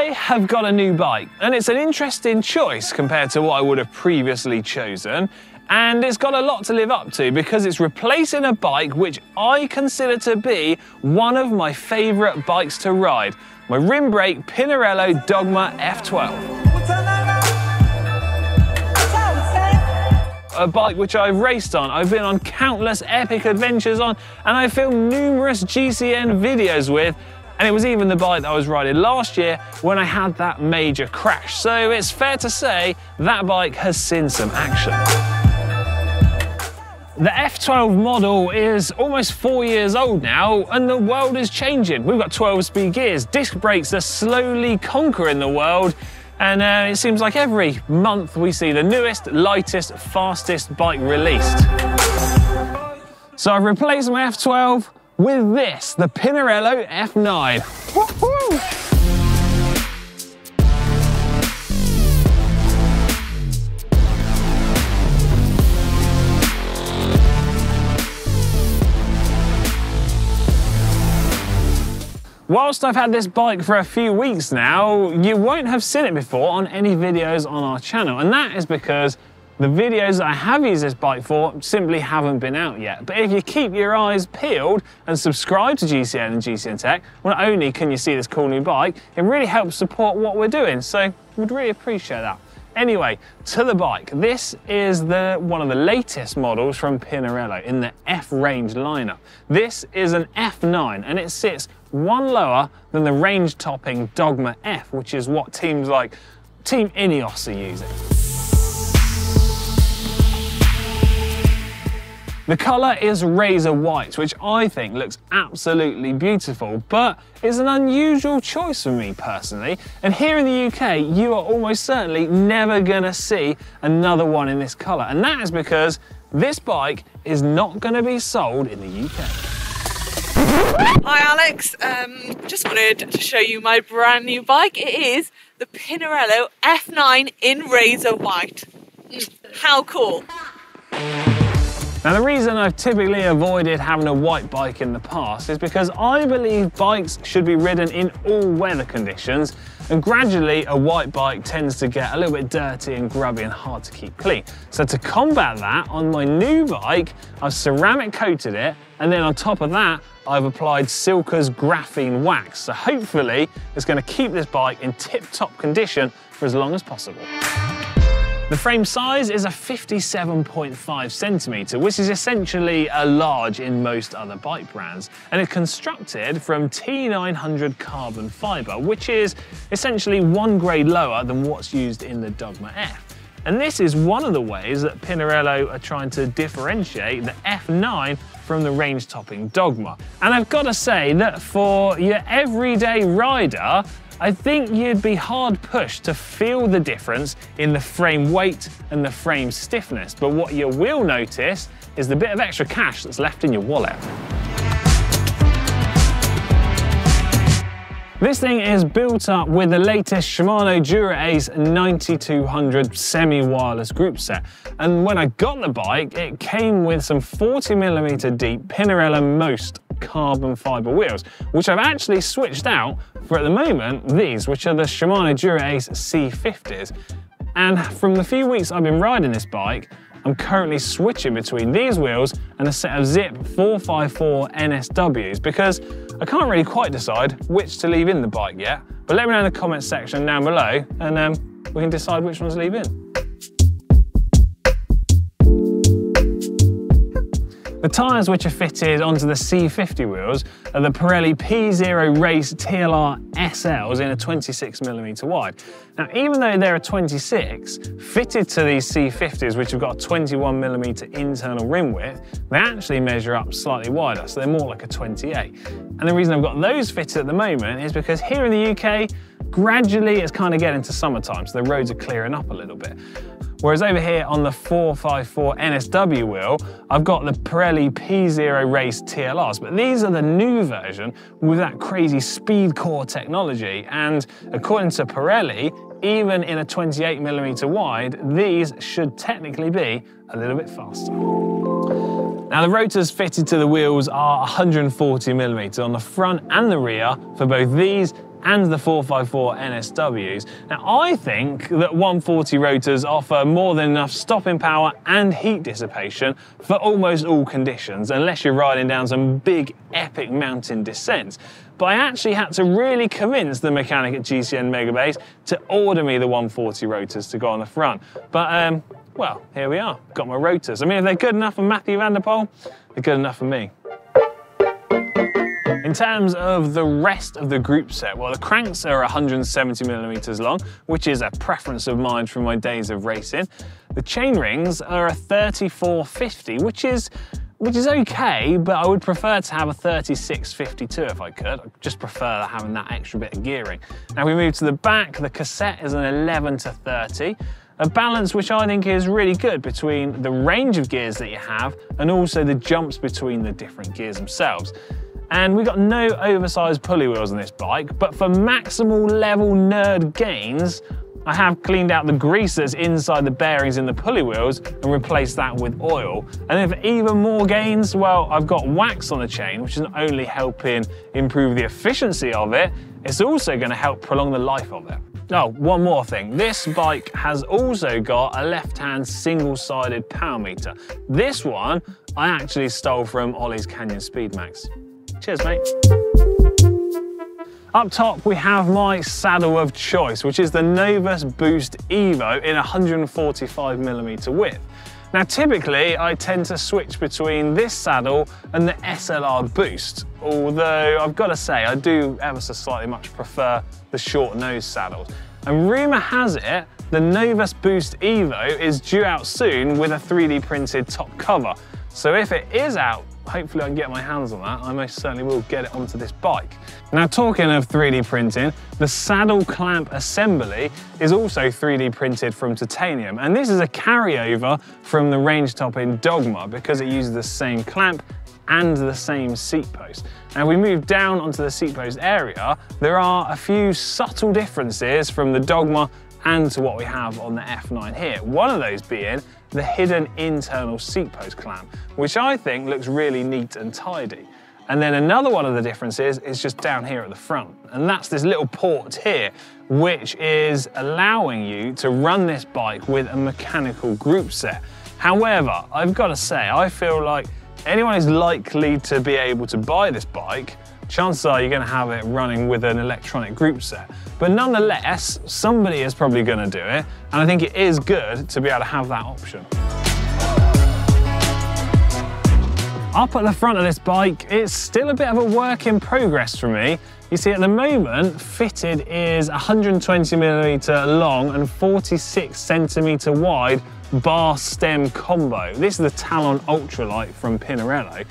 I have got a new bike, and it's an interesting choice compared to what I would have previously chosen. And it's got a lot to live up to because it's replacing a bike which I consider to be one of my favourite bikes to ride my rim brake Pinarello Dogma F12. a bike which I've raced on, I've been on countless epic adventures on, and I've filmed numerous GCN videos with, and it was even the bike that I was riding last year when I had that major crash. So it's fair to say that bike has seen some action. The F12 model is almost four years old now and the world is changing. We've got 12 speed gears, disc brakes are slowly conquering the world and uh, it seems like every month we see the newest, lightest, fastest bike released. So I've replaced my F12 with this, the Pinarello F9. Whilst I've had this bike for a few weeks now, you won't have seen it before on any videos on our channel, and that is because the videos I have used this bike for simply haven't been out yet. But if you keep your eyes peeled and subscribe to GCN and GCN Tech, well, not only can you see this cool new bike, it really helps support what we're doing, so we'd really appreciate that. Anyway, to the bike. This is the one of the latest models from Pinarello in the F range lineup. This is an F9 and it sits one lower than the range topping Dogma F, which is what teams like Team Ineos are using. The colour is razor white, which I think looks absolutely beautiful, but it's an unusual choice for me personally. And here in the UK, you are almost certainly never gonna see another one in this colour. And that is because this bike is not gonna be sold in the UK. Hi Alex, um, just wanted to show you my brand new bike. It is the Pinarello F9 in razor white. Mm, how cool. Now the reason I've typically avoided having a white bike in the past is because I believe bikes should be ridden in all weather conditions and gradually a white bike tends to get a little bit dirty and grubby and hard to keep clean. So to combat that, on my new bike, I've ceramic coated it and then on top of that, I've applied Silca's graphene wax. So hopefully it's gonna keep this bike in tip-top condition for as long as possible. The frame size is a 57.5 centimetre, which is essentially a large in most other bike brands, and it's constructed from T900 carbon fibre, which is essentially one grade lower than what's used in the Dogma F. And this is one of the ways that Pinarello are trying to differentiate the F9 from the range-topping Dogma. And I've got to say that for your everyday rider, I think you'd be hard pushed to feel the difference in the frame weight and the frame stiffness, but what you will notice is the bit of extra cash that's left in your wallet. This thing is built up with the latest Shimano Dura-Ace 9200 semi-wireless group set. And when I got the bike, it came with some 40mm deep Pinarello Most carbon fiber wheels, which I've actually switched out for at the moment these, which are the Shimano Dura-Ace C50s. And from the few weeks I've been riding this bike, I'm currently switching between these wheels and a set of Zipp 454 NSWs because I can't really quite decide which to leave in the bike yet. But let me know in the comments section down below and um, we can decide which ones to leave in. The tyres which are fitted onto the C50 wheels are the Pirelli P0 Race TLR SLs in a 26mm wide. Now, even though they're a 26, fitted to these C50s, which have got a 21mm internal rim width, they actually measure up slightly wider, so they're more like a 28. And the reason I've got those fitted at the moment is because here in the UK, gradually it's kind of getting to summertime, so the roads are clearing up a little bit. Whereas over here on the 454 NSW wheel, I've got the Pirelli P0 Race TLRs, but these are the new version with that crazy speed core technology. And according to Pirelli, even in a 28mm wide, these should technically be a little bit faster. Now the rotors fitted to the wheels are 140mm on the front and the rear for both these and the 454 NSWs. Now, I think that 140 rotors offer more than enough stopping power and heat dissipation for almost all conditions, unless you're riding down some big epic mountain descents. But I actually had to really convince the mechanic at GCN Megabase to order me the 140 rotors to go on the front. But, um, well, here we are, got my rotors. I mean, if they're good enough for Mathieu van der Poel, they're good enough for me. In terms of the rest of the group set, well, the cranks are 170 millimeters long, which is a preference of mine from my days of racing. The chain rings are a 3450, which is which is okay, but I would prefer to have a 3652 if I could. I just prefer having that extra bit of gearing. Now we move to the back, the cassette is an 11 to 30, a balance which I think is really good between the range of gears that you have and also the jumps between the different gears themselves. And we've got no oversized pulley wheels on this bike, but for maximal level nerd gains, I have cleaned out the grease that's inside the bearings in the pulley wheels and replaced that with oil. And then for even more gains, well, I've got wax on the chain, which is not only helping improve the efficiency of it, it's also gonna help prolong the life of it. Oh, one more thing. This bike has also got a left-hand single-sided power meter. This one I actually stole from Ollie's Canyon Speedmax. Cheers, mate. Up top, we have my saddle of choice, which is the Novus Boost Evo in 145 millimeter width. Now, typically, I tend to switch between this saddle and the SLR Boost, although I've got to say, I do ever so slightly much prefer the short nose saddles. And rumour has it, the Novus Boost Evo is due out soon with a 3D printed top cover. So if it is out hopefully I can get my hands on that. I most certainly will get it onto this bike. Now talking of 3D printing, the saddle clamp assembly is also 3D printed from titanium. And this is a carryover from the range top in Dogma because it uses the same clamp and the same seat post. Now we move down onto the seat post area, there are a few subtle differences from the Dogma and to what we have on the F9 here. One of those being the hidden internal seat post clamp, which I think looks really neat and tidy. And then another one of the differences is just down here at the front. And that's this little port here, which is allowing you to run this bike with a mechanical group set. However, I've got to say, I feel like anyone who's likely to be able to buy this bike chances are you're going to have it running with an electronic group set. But nonetheless, somebody is probably going to do it, and I think it is good to be able to have that option. Up at the front of this bike, it's still a bit of a work in progress for me. You see, at the moment, fitted is 120 millimeter long and 46 centimeter wide bar stem combo. This is the Talon Ultralight from Pinarello.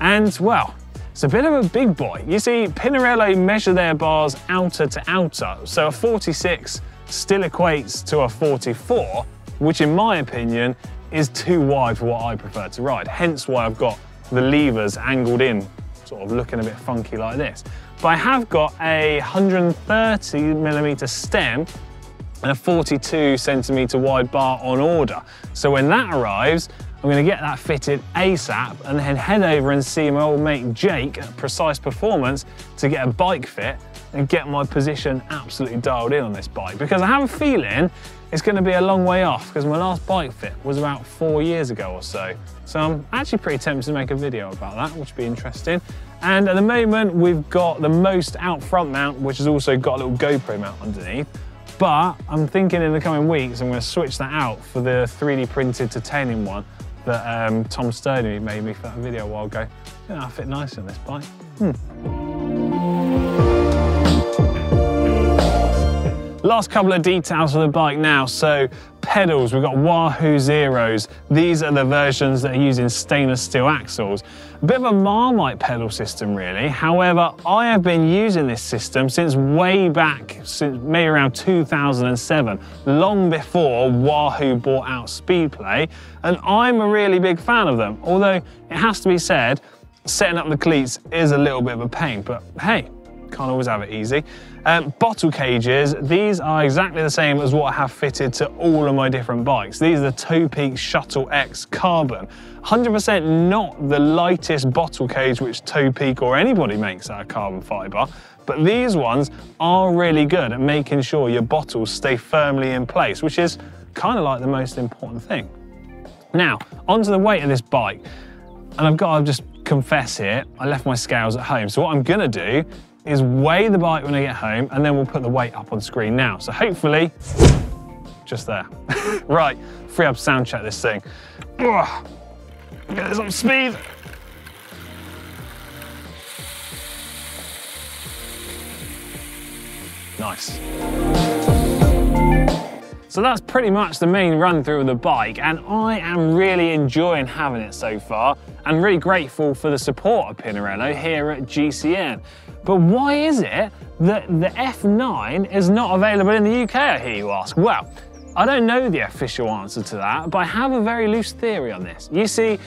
And well, it's a bit of a big boy. You see, Pinarello measure their bars outer to outer, so a 46 still equates to a 44, which in my opinion is too wide for what I prefer to ride. Hence why I've got the levers angled in, sort of looking a bit funky like this. But I have got a 130 millimeter stem and a 42 centimeter wide bar on order. So when that arrives, I'm gonna get that fitted ASAP and then head over and see my old mate Jake at Precise Performance to get a bike fit and get my position absolutely dialed in on this bike because I have a feeling it's going to be a long way off because my last bike fit was about four years ago or so. So I'm actually pretty tempted to make a video about that, which would be interesting. And at the moment, we've got the most out front mount, which has also got a little GoPro mount underneath. But I'm thinking in the coming weeks, I'm going to switch that out for the 3D printed titanium one that um, Tom Sturdy made me for that video a while ago. I think I fit nicely on this bike. Hmm. Last couple of details for the bike now. So pedals, we've got Wahoo Zeros. These are the versions that are using stainless steel axles. A bit of a Marmite pedal system really. However, I have been using this system since way back, since maybe around 2007, long before Wahoo bought out Speedplay. And I'm a really big fan of them. Although it has to be said, setting up the cleats is a little bit of a pain, but hey, can't always have it easy. Um, bottle cages, these are exactly the same as what I have fitted to all of my different bikes. These are the Topeak Shuttle X Carbon. 100% not the lightest bottle cage which Topeak or anybody makes out of carbon fibre, but these ones are really good at making sure your bottles stay firmly in place, which is kind of like the most important thing. Now, onto the weight of this bike. And I've got to just confess here, I left my scales at home. So what I'm gonna do is weigh the bike when I get home and then we'll put the weight up on screen now. So hopefully, just there. right, freehub sound check this thing. Get this on speed. Nice. So that's pretty much the main run through of the bike and I am really enjoying having it so far and really grateful for the support of Pinarello here at GCN. But why is it that the F9 is not available in the UK, I hear you ask? Well, I don't know the official answer to that, but I have a very loose theory on this. You see,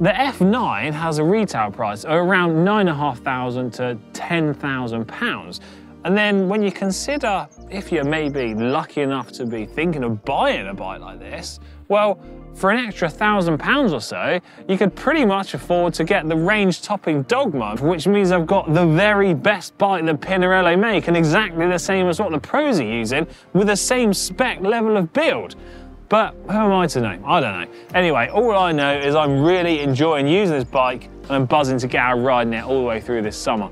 the F9 has a retail price of around £9,500 to £10,000. And then when you consider if you're maybe lucky enough to be thinking of buying a bike like this, well, for an extra thousand pounds or so, you could pretty much afford to get the range topping Dogma, which means I've got the very best bike that Pinarello make and exactly the same as what the pros are using with the same spec level of build. But who am I to know? I don't know. Anyway, all I know is I'm really enjoying using this bike and I'm buzzing to get out riding it all the way through this summer.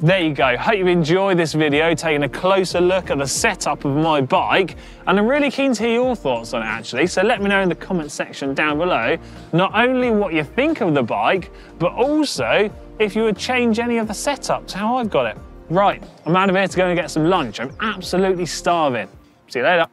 There you go. Hope you enjoyed this video, taking a closer look at the setup of my bike. And I'm really keen to hear your thoughts on it actually. So let me know in the comment section down below, not only what you think of the bike, but also if you would change any of the setup to how I've got it. Right, I'm out of here to go and get some lunch. I'm absolutely starving. See you later.